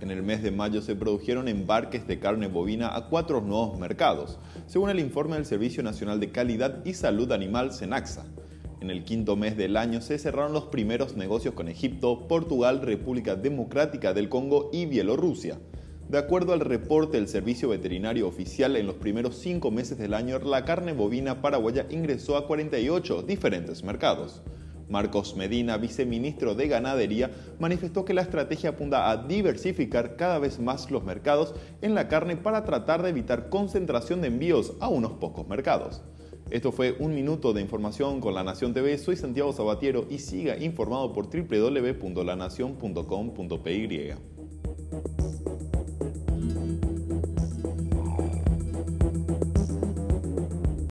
En el mes de mayo se produjeron embarques de carne bovina a cuatro nuevos mercados, según el informe del Servicio Nacional de Calidad y Salud Animal, SENAXA. En el quinto mes del año se cerraron los primeros negocios con Egipto, Portugal, República Democrática del Congo y Bielorrusia. De acuerdo al reporte del Servicio Veterinario Oficial, en los primeros cinco meses del año la carne bovina paraguaya ingresó a 48 diferentes mercados. Marcos Medina, viceministro de Ganadería, manifestó que la estrategia apunta a diversificar cada vez más los mercados en la carne para tratar de evitar concentración de envíos a unos pocos mercados. Esto fue un minuto de información con La Nación TV. Soy Santiago Sabatiero y siga informado por www.lanacion.com.py.